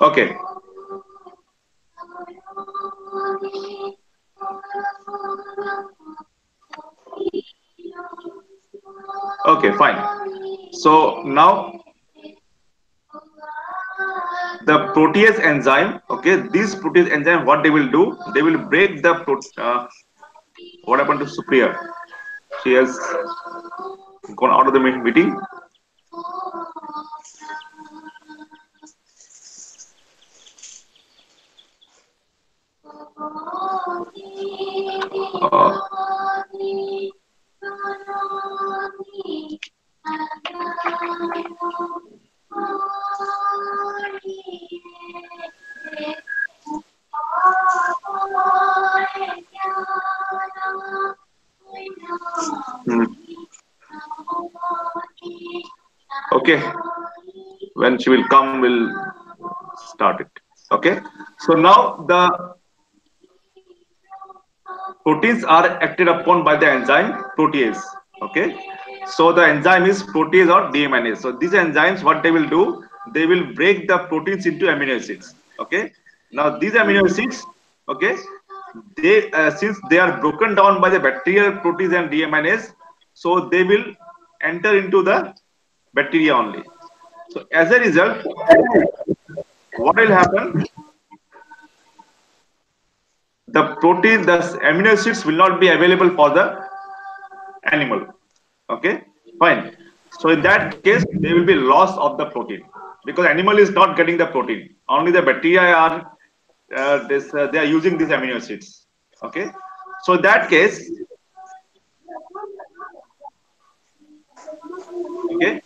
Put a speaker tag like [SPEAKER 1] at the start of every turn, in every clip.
[SPEAKER 1] Okay. Okay, fine. So now the protease enzyme, okay, this protease enzyme, what they will do, they will break the, uh, what happened to Supriya? She has gone out of the meeting. Uh, Okay. When she will come, we'll start it. Okay. So now the proteins are acted upon by the enzyme protease. Okay. So the enzyme is protease or deaminase. So these enzymes, what they will do, they will break the proteins into amino acids. Okay. Now these amino acids, okay, they uh, since they are broken down by the bacterial protease and deaminase, so they will enter into the bacteria only. So as a result, what will happen? The protein, the amino acids will not be available for the animal. Okay, fine. So in that case, there will be loss of the protein because animal is not getting the protein. Only the bacteria are uh, this, uh, they are using these amino acids. Okay, so in that case, okay,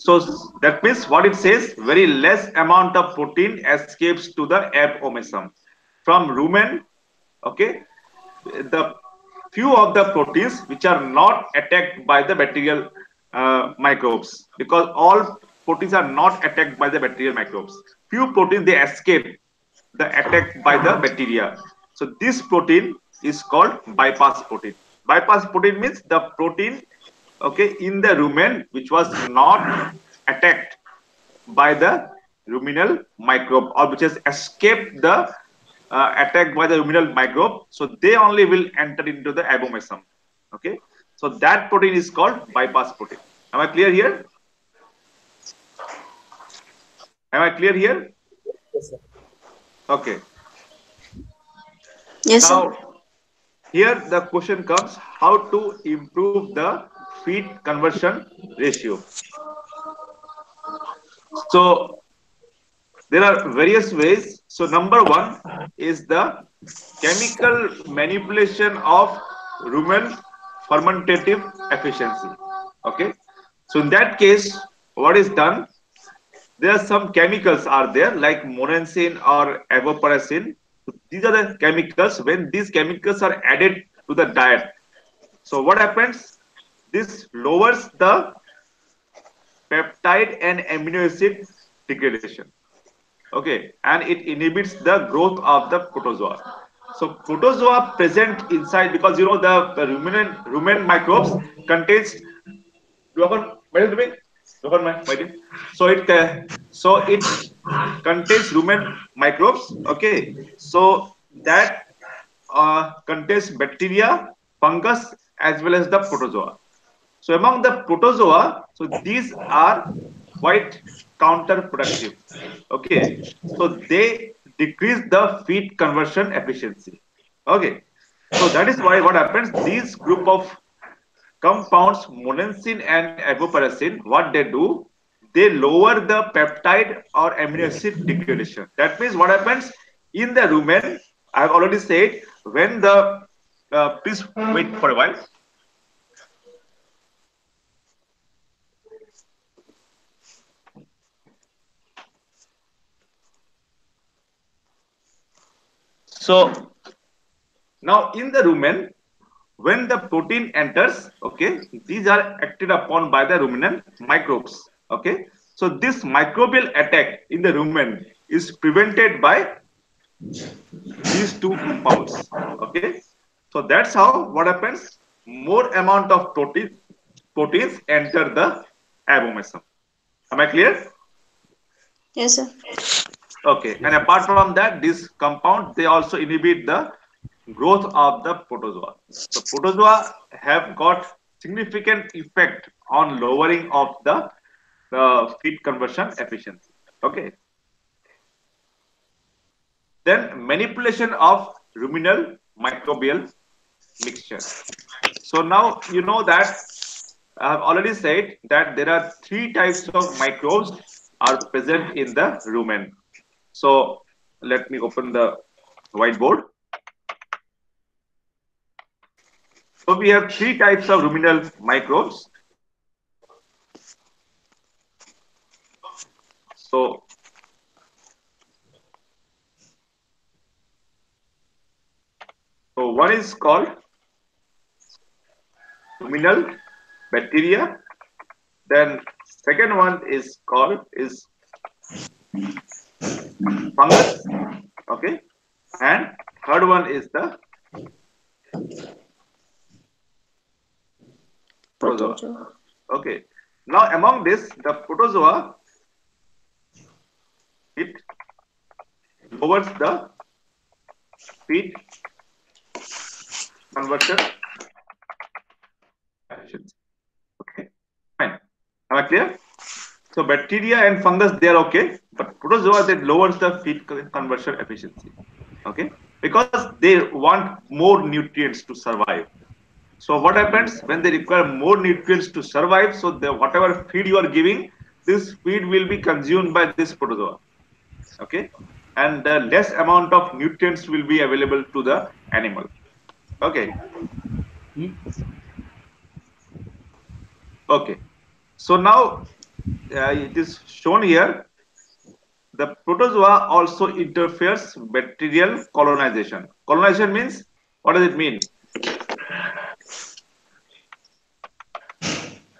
[SPEAKER 1] so that means what it says, very less amount of protein escapes to the abomasum from rumen. Okay, the few of the proteins which are not attacked by the bacterial uh, microbes because all proteins are not attacked by the bacterial microbes. Few proteins they escape the attack by the bacteria. So this protein is called bypass protein. Bypass protein means the protein okay in the rumen which was not attacked by the ruminal microbe or which has escaped the uh, attack by the ruminal microbe so they only will enter into the abomasum. okay so that protein is called bypass protein am i clear here am i clear here
[SPEAKER 2] Yes, sir.
[SPEAKER 1] okay
[SPEAKER 3] Yes, sir.
[SPEAKER 1] now here the question comes how to improve the feed conversion ratio. So there are various ways. So number one is the chemical manipulation of rumen fermentative efficiency. Okay? So in that case what is done? There are some chemicals are there like monensin or avoparcin these are the chemicals. When these chemicals are added to the diet so what happens this lowers the peptide and amino acid degradation. Okay and it inhibits the growth of the protozoa. So protozoa present inside because you know the, the ruminant rumen microbes contains so it uh, so it contains rumen microbes okay? So that uh, contains bacteria fungus as well as the protozoa so among the protozoa, so these are quite counterproductive. Okay, so they decrease the feed conversion efficiency. Okay, so that is why what happens? These group of compounds, monensin and avoparcin, what they do, they lower the peptide or amino acid degradation. That means what happens in the rumen? I have already said when the uh, please wait for a while. So now in the rumen, when the protein enters, okay, these are acted upon by the ruminant microbes. Okay, so this microbial attack in the rumen is prevented by these two compounds. Okay, so that's how what happens. More amount of protein proteins enter the abomasum. Am I clear?
[SPEAKER 2] Yes, sir.
[SPEAKER 1] Okay. And apart from that, this compound they also inhibit the growth of the protozoa. So protozoa have got significant effect on lowering of the uh, feed conversion efficiency. Okay. Then manipulation of ruminal microbial mixture. So now you know that I have already said that there are three types of microbes are present in the rumen. So let me open the whiteboard. So we have three types of ruminal microbes. So So one is called ruminal bacteria. Then second one is called is fungus. Okay. And third one is the protozoa. Okay. Now among this, the protozoa, it lowers the feed conversion. Okay, fine. Am I clear? So bacteria and fungus they are okay, but protozoa that lowers the feed conversion efficiency. Okay, because they want more nutrients to survive. So what happens when they require more nutrients to survive? So the whatever feed you are giving, this feed will be consumed by this protozoa. Okay, and the less amount of nutrients will be available to the animal. Okay. Okay. So now uh, it is shown here. The protozoa also interferes bacterial colonization. Colonization means what does it mean?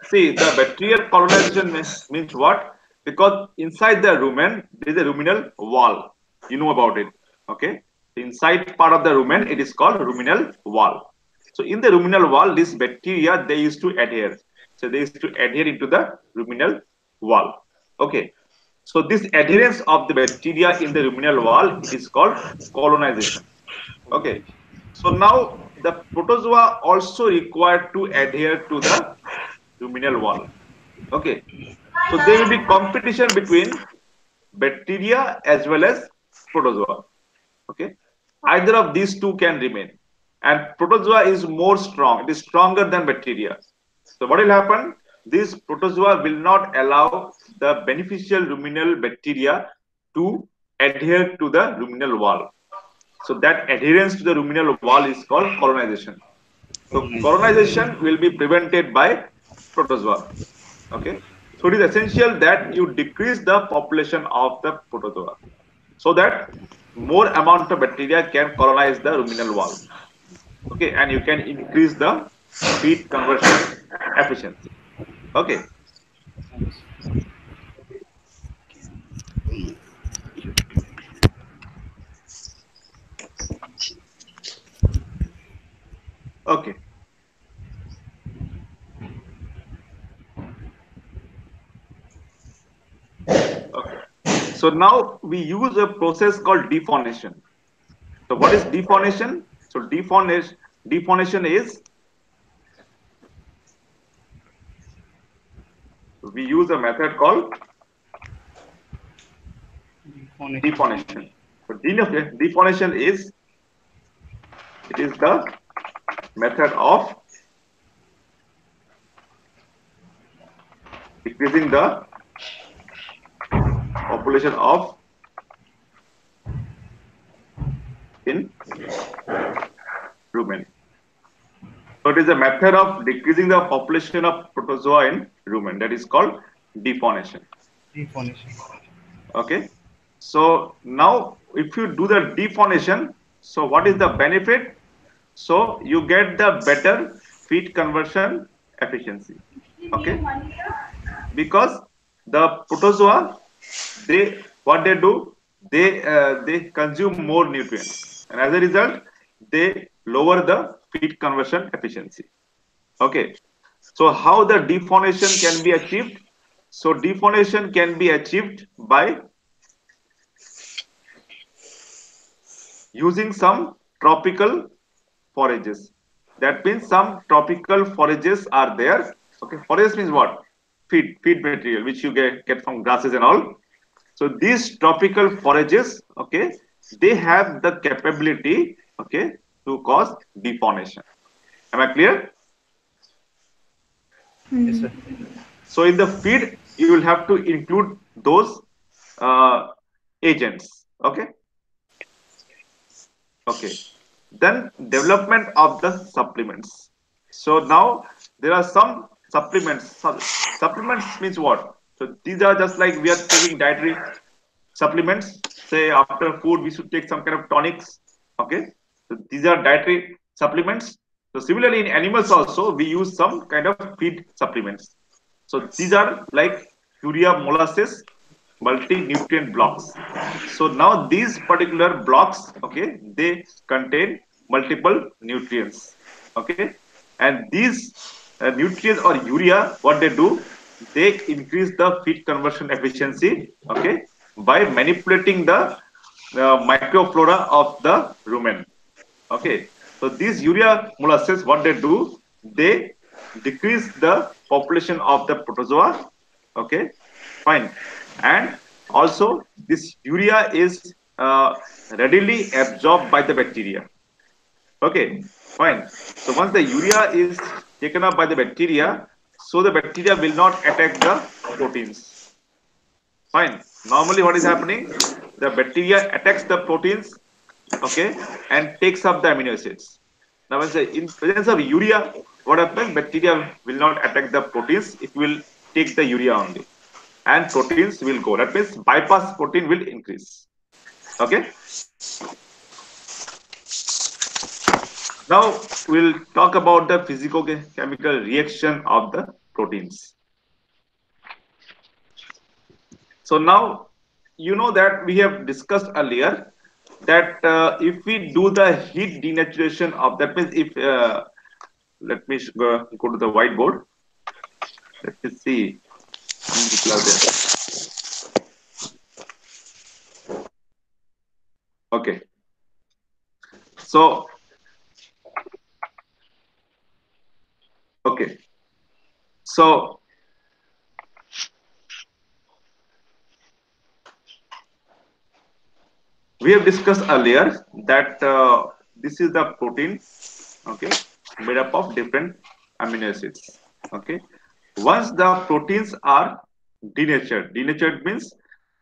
[SPEAKER 1] See, the bacterial colonization means, means what? Because inside the rumen, there is a ruminal wall. You know about it. Okay. Inside part of the rumen, it is called ruminal wall. So in the ruminal wall, these bacteria, they used to adhere. So they used to adhere into the ruminal wall. Okay. So this adherence of the bacteria in the ruminal wall is called colonization. Okay. So now the protozoa also required to adhere to the ruminal wall. Okay. So there will be competition between bacteria as well as protozoa. Okay. Either of these two can remain. And protozoa is more strong. It is stronger than bacteria. So what will happen? This protozoa will not allow the beneficial ruminal bacteria to adhere to the ruminal wall. So that adherence to the ruminal wall is called colonization. So hmm. colonization will be prevented by protozoa. Okay. So it is essential that you decrease the population of the protozoa so that more amount of bacteria can colonize the ruminal wall. Okay, and you can increase the feed conversion efficiency. Okay. Okay. Okay. So now we use a process called defaunation. So what is defaunation? So defaunation, defaunation is we use a method called defaunation. So de- is it is the method of decreasing the population of in rumen. So it is a method of decreasing the population of protozoa in rumen that is called defaunation.
[SPEAKER 3] Defaunation.
[SPEAKER 1] Okay. So now if you do the defaunation, so what is the benefit? So you get the better feed conversion efficiency. Okay. Because the protozoa they what they do they uh, they consume more nutrients and as a result they lower the feed conversion efficiency okay So how the defaunation can be achieved? So defaunation can be achieved by using some tropical forages. That means some tropical forages are there. Okay, forage means what? Feed, feed material which you get, get from grasses and all. So these tropical forages, okay, they have the capability, okay, to cause defaunation. Am I clear?
[SPEAKER 3] Yes, sir.
[SPEAKER 1] So in the feed, you will have to include those uh, agents. Okay. Okay. Then development of the supplements. So now there are some supplements. Supplements means what? So these are just like we are taking dietary supplements. Say after food, we should take some kind of tonics. Okay. So these are dietary supplements. So similarly in animals also, we use some kind of feed supplements. So these are like urea molasses multi-nutrient blocks. So now these particular blocks, okay, they contain multiple nutrients, okay, and these uh, nutrients or urea, what they do, they increase the feed conversion efficiency, okay, by manipulating the uh, microflora of the rumen, okay. So these urea molasses, what they do, they decrease the population of the protozoa, okay, fine. And also this urea is uh, readily absorbed by the bacteria. Okay. Fine. So once the urea is taken up by the bacteria so the bacteria will not attack the proteins. Fine. Normally what is happening? The bacteria attacks the proteins okay and takes up the amino acids now in presence of urea what happens bacteria will not attack the proteins it will take the urea only and proteins will go. That means bypass protein will increase. Okay. Now we'll talk about the physicochemical reaction of the proteins. So now you know that we have discussed earlier that uh, if we do the heat denaturation of that means if uh, let me go, go to the whiteboard. Let me see. Okay. So, okay. So, we have discussed earlier that uh, this is the protein, okay, made up of different amino acids. Okay. Once the proteins are denatured, denatured means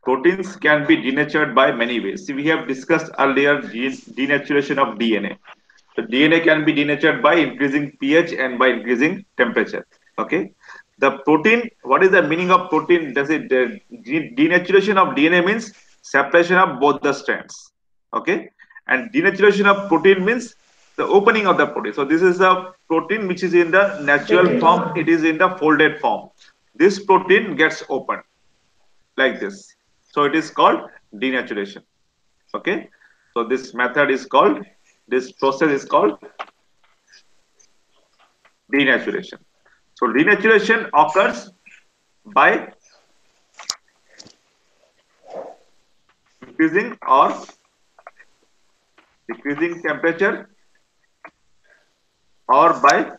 [SPEAKER 1] proteins can be denatured by many ways. See, we have discussed earlier denaturation of DNA. The DNA can be denatured by increasing pH and by increasing temperature. Okay. The protein, what is the meaning of protein? Does it de- denaturation of DNA means separation of both the strands. Okay. And denaturation of protein means the opening of the protein. So this is a protein which is in the natural form. It is in the folded form. This protein gets opened like this. So it is called denaturation. Okay. So this method is called, this process is called denaturation. So denaturation occurs by increasing or decreasing temperature or by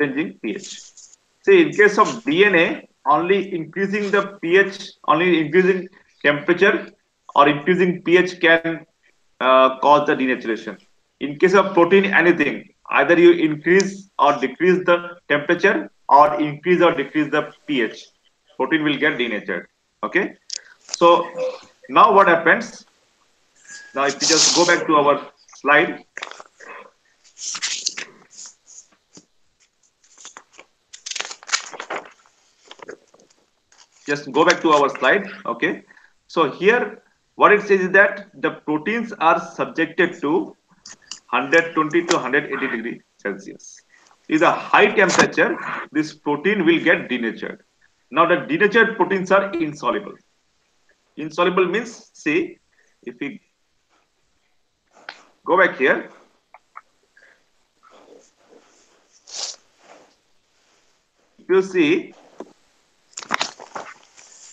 [SPEAKER 1] changing pH. See, in case of DNA, only increasing the pH, only increasing temperature or increasing pH can uh, cause the denaturation. In case of protein, anything, either you increase or decrease the temperature or increase or decrease the pH, protein will get denatured. Okay. So now what happens? Now if we just go back to our slide. Just go back to our slide. Okay. So here what it says is that the proteins are subjected to 120 to 180 degree Celsius. Is a high temperature, this protein will get denatured. Now the denatured proteins are insoluble. Insoluble means, see, if we go back here. You see,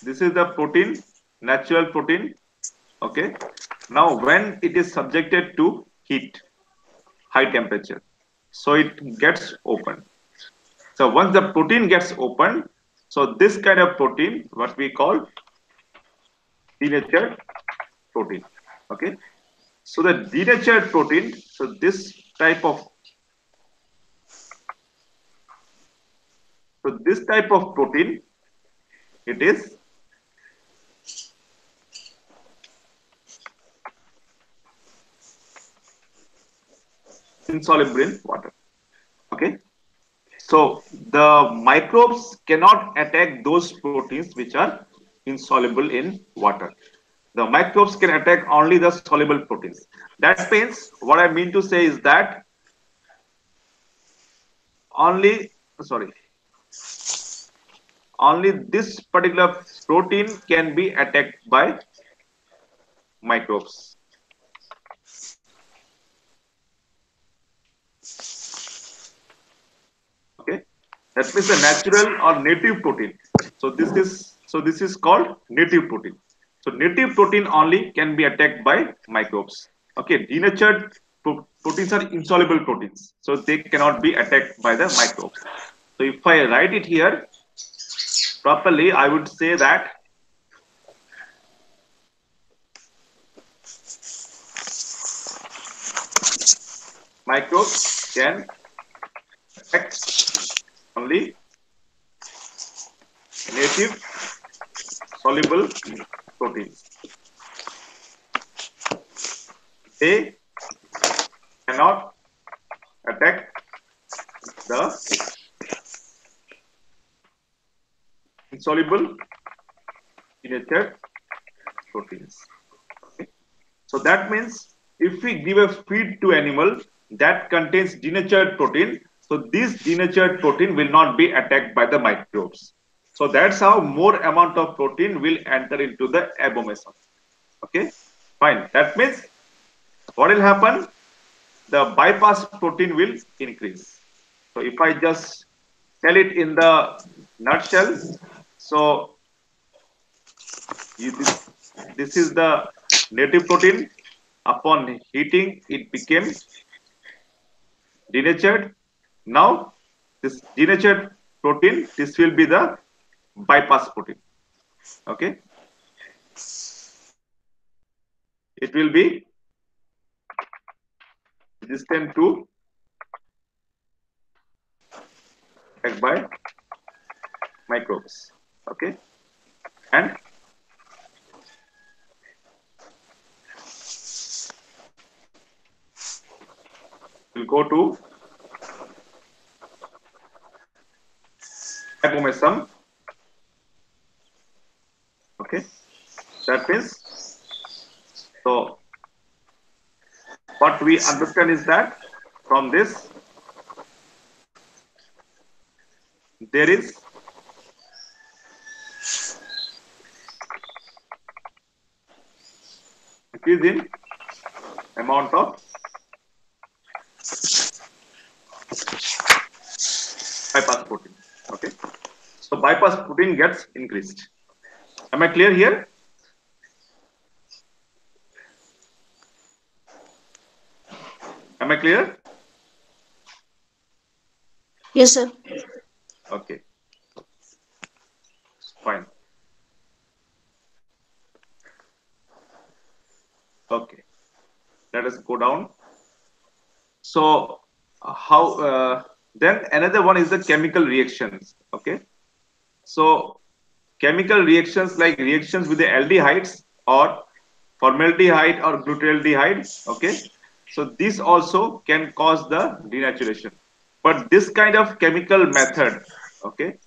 [SPEAKER 1] this is the protein, natural protein. Okay. Now, when it is subjected to heat, high temperature, so it gets open. So once the protein gets open, so this kind of protein, what we call denatured protein. Okay. So the denatured protein, so this type of so this type of protein, it is insoluble in water. Okay. So the microbes cannot attack those proteins which are insoluble in water. The microbes can attack only the soluble proteins. That means what I mean to say is that only sorry only this particular protein can be attacked by microbes. That means the natural or native protein. So this is so this is called native protein. So native protein only can be attacked by microbes. Okay, denatured pro proteins are insoluble proteins, so they cannot be attacked by the microbes. So if I write it here properly, I would say that microbes can attack only native soluble proteins. They cannot attack the insoluble denatured proteins. So that means if we give a feed to animal that contains denatured protein, so this denatured protein will not be attacked by the microbes. So that's how more amount of protein will enter into the abomasum. Okay, fine. That means what will happen? The bypass protein will increase. So if I just tell it in the nutshell, so this, this is the native protein. Upon heating, it became denatured. Now, this denatured protein, this will be the bypass protein. Okay. It will be resistant to attack by microbes. Okay. And we'll go to abomasum. Okay, that means so what we understand is that from this there is increase in amount of bypass protein. Okay, so bypass protein gets increased. Am I clear here? Am I clear?
[SPEAKER 2] Yes, sir.
[SPEAKER 1] Okay. Fine. Okay. Let us go down. So uh, how uh, then another one is the chemical reactions. Okay. So chemical reactions like reactions with the aldehydes or formaldehyde or glutaraldehyde. Okay. So this also can cause the denaturation. But this kind of chemical method, okay,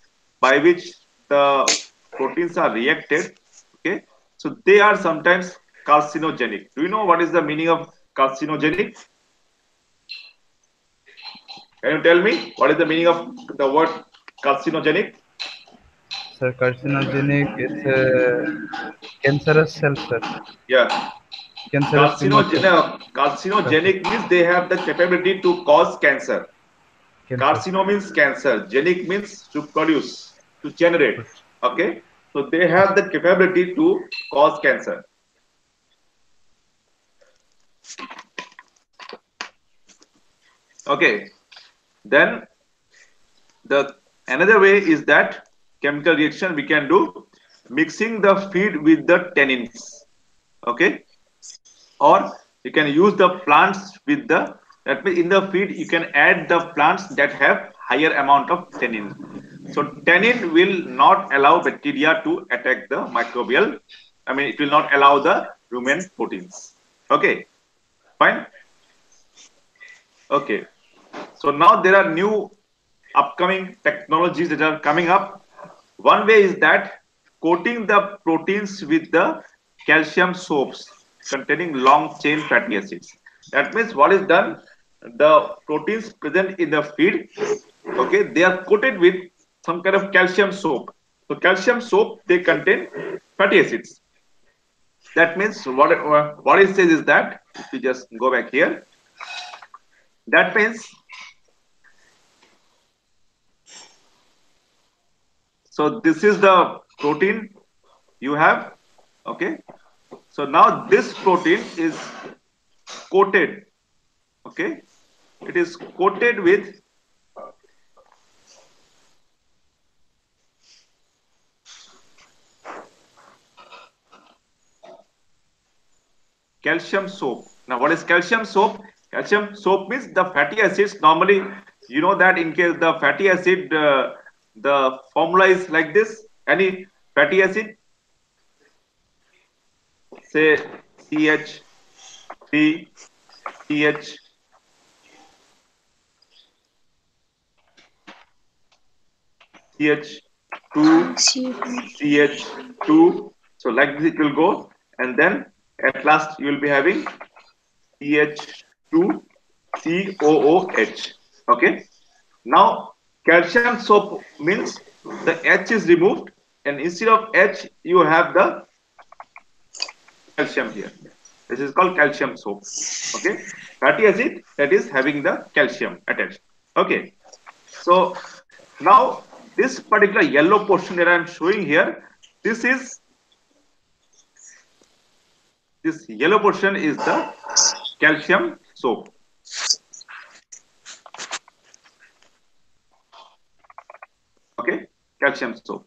[SPEAKER 1] by which the proteins are reacted, okay, so they are sometimes carcinogenic. Do you know what is the meaning of carcinogenic? Can you tell me what is the meaning of the word carcinogenic?
[SPEAKER 3] Sir, carcinogenic is a uh, cancerous cell, sir.
[SPEAKER 1] Yeah.
[SPEAKER 3] cancerous
[SPEAKER 1] Carcinogen, uh, carcinogenic means they have the capability to cause cancer.
[SPEAKER 3] cancer.
[SPEAKER 1] Carcino means cancer. Genic means to produce, to generate. Okay. So they have the capability to cause cancer. Okay. Then the another way is that chemical reaction we can do mixing the feed with the tannins. Okay. Or you can use the plants with the that means in the feed you can add the plants that have higher amount of tannin. So tannin will not allow bacteria to attack the microbial. I mean, it will not allow the rumen proteins. Okay, fine. Okay, so now there are new upcoming technologies that are coming up. One way is that coating the proteins with the calcium soaps containing long chain fatty acids. That means what is done? The proteins present in the feed, okay, they are coated with some kind of calcium soap. So calcium soap they contain fatty acids. That means what what it says is that if you just go back here, that means so this is the protein you have okay so now this protein is coated okay it is coated with calcium soap. Now, what is calcium soap? Calcium soap means the fatty acids. Normally, you know that in case the fatty acid, uh, the formula is like this. Any fatty acid, say CH, C, CH, CH2, CH2. So like this it will go and then at last you will be having CH2COOH. Okay. Now calcium soap means the H is removed and instead of H you have the calcium here. This is called calcium soap. Okay. Fatty acid that is having the calcium attached. Okay. So now this particular yellow portion that I am showing here, this is this yellow portion is the calcium soap. Okay, calcium soap.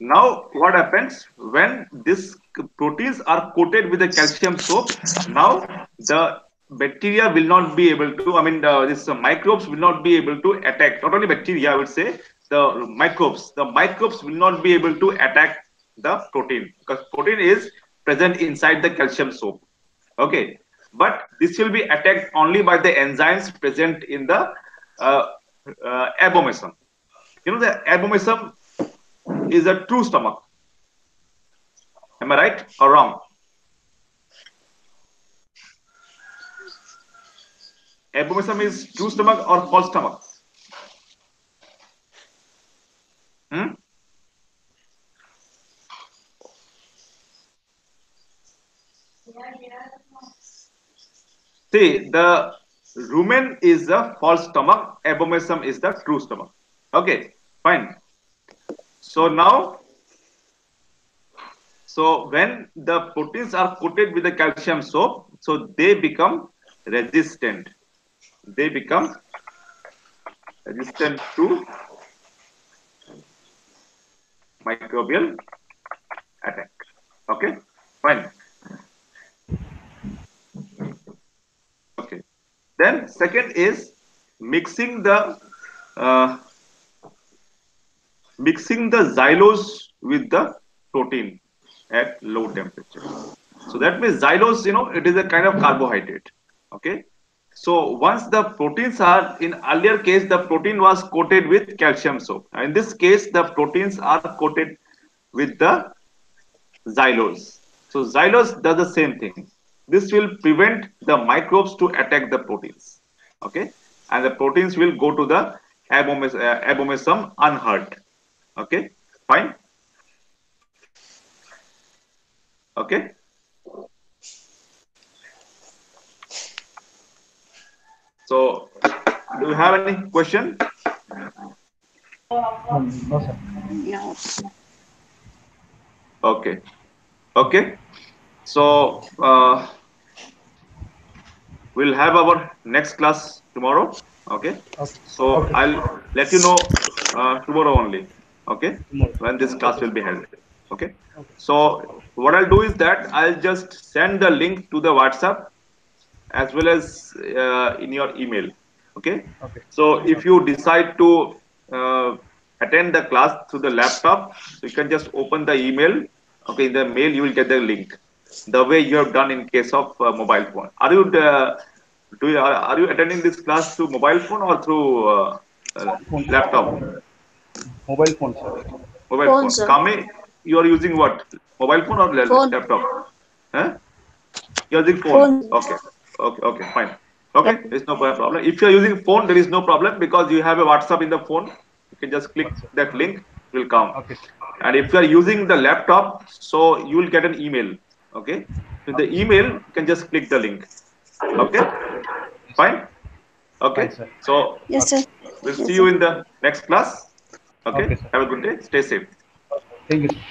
[SPEAKER 1] Now, what happens when these proteins are coated with the calcium soap? Now, the bacteria will not be able to, I mean, uh, this uh, microbes will not be able to attack, not only bacteria, I would say, the microbes. The microbes will not be able to attack the protein because protein is present inside the calcium soap. Okay, but this will be attacked only by the enzymes present in the uh, uh, abomasum. You know, the abomasum is a true stomach. Am I right or wrong? Abomasum is true stomach or false stomach? Hmm? See, the rumen is the false stomach, abomasum is the true stomach. Okay, fine. So now, so when the proteins are coated with the calcium soap, so they become resistant. They become resistant to microbial attack. Okay, fine. Okay. Then second is mixing the uh, mixing the xylose with the protein at low temperature. So that means xylose, you know, it is a kind of carbohydrate. Okay. So once the proteins are in earlier case, the protein was coated with calcium soap. In this case, the proteins are coated with the xylose. So xylose does the same thing. This will prevent the microbes to attack the proteins. Okay. And the proteins will go to the abomasum, uh, abomasum unhurt. Okay. Fine. Okay. So, do you have any question?
[SPEAKER 3] No, sir.
[SPEAKER 2] No.
[SPEAKER 1] Okay. Okay. So, uh, we'll have our next class tomorrow. Okay.
[SPEAKER 3] Okay.
[SPEAKER 1] So,
[SPEAKER 3] Okay.
[SPEAKER 1] I'll let you know uh, tomorrow only. Okay. When this class will be held. Okay. So, what I'll do is that I'll just send the link to the WhatsApp as well as uh, in your email. Okay.
[SPEAKER 3] Okay.
[SPEAKER 1] So if you decide to uh, attend the class through the laptop, you can just open the email. Okay, in the mail you will get the link. The way you have done in case of uh, mobile phone. Are you uh, do you, are, are you attending this class through mobile phone or through uh, laptop?
[SPEAKER 3] Mobile phone, sir.
[SPEAKER 1] Mobile
[SPEAKER 2] Phone,
[SPEAKER 1] phone.
[SPEAKER 2] sir.
[SPEAKER 1] Kame, you are using what? Mobile phone or la-
[SPEAKER 2] Phone.
[SPEAKER 1] laptop? Huh? You are using phone.
[SPEAKER 2] Phone.
[SPEAKER 1] Okay. Okay. Okay. Fine. Okay. There is no problem. If you are using phone, there is no problem because you have a WhatsApp in the phone. You can just click that link. It will come.
[SPEAKER 3] Okay.
[SPEAKER 1] And if you are using the laptop, so you will get an email. Okay. In the email, you can just click the link. Okay. Fine. Okay.
[SPEAKER 3] Fine.
[SPEAKER 1] So
[SPEAKER 2] Yes, sir.
[SPEAKER 1] we'll
[SPEAKER 2] Yes,
[SPEAKER 1] see you in the next class. Okay.
[SPEAKER 3] Okay.
[SPEAKER 1] Have a good day. Stay safe.
[SPEAKER 3] Thank you.